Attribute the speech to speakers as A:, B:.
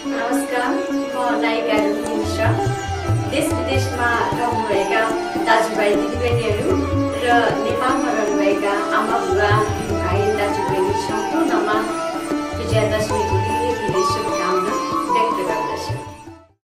A: नमस्कार म नायिका रुक्मी मिश्र। देश विदेशमा रहनुभएका दाजुभाइ दिदीबहिनीहरू र नेपालमा रहनुभएका आमा बुबा भाइ दाजुबहिनी सम्पूर्णमा विजयादशमी